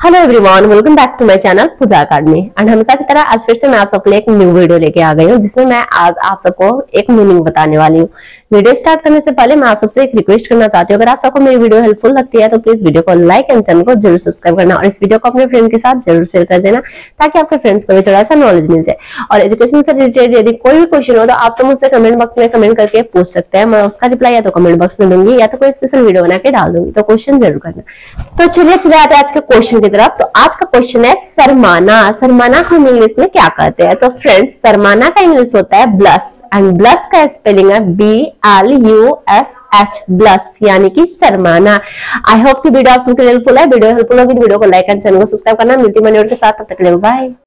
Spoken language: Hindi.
Hello everyone welcome back to my channel Pooja academy and हमेशा की तरह आज फिर से मैं आप सबके लिए एक न्यू वीडियो लेके आ गई हूँ, जिसमें मैं आज आप सबको एक मीनिंग बताने वाली हूँ। वीडियो स्टार्ट करने से पहले मैं आप सबसे एक रिक्वेस्ट करना चाहती हूँ। अगर आप सबको मेरी वीडियो हेल्पफुल लगती है तो प्लीज़ वीडियो को लाइक एंड चैनल को ज़रूर सब्सक्राइब करना और इस वीडियो को अपने फ्रेंड के साथ ज़रूर शेयर कर देना, ताकि आपके फ्रेंड्स को भी थोड़ा सा नॉलेज मिल जाए। और एजुकेशन से रिलेटेड यदि कोई भी क्वेश्चन हो तो आप सब मुझसे कमेंट बॉक्स में कमेंट करके पूछ सकते हैं। मैं उसका रिप्लाई या तो कमेंट बॉक्स में दूँगी, या तो कोई स्पेशल वीडियो बना के डाल दूँगी तो क्वेश्चन ज़रूर करना। तो चलिए, चले आते हैं आज के क्वेश्चन की तरफ़। तो आज का क्वेश्चन है सरमाना सरमाना हम इंग्लिश में क्या कहते हैं? तो फ्रेंड्स सरमाना का इंग्लिश होता है ब्लस एंड ब्लस का स्पेलिंग है B L U S H blush यानी कि शर्माना। आई होप की वीडियो आप सबके लिए हेल्पफुल है। वीडियो हेल्पफुल होगी वीडियो को लाइक एंड चैनल को सब्सक्राइब करना। मिलती मनी के साथ, तब तक ले बाय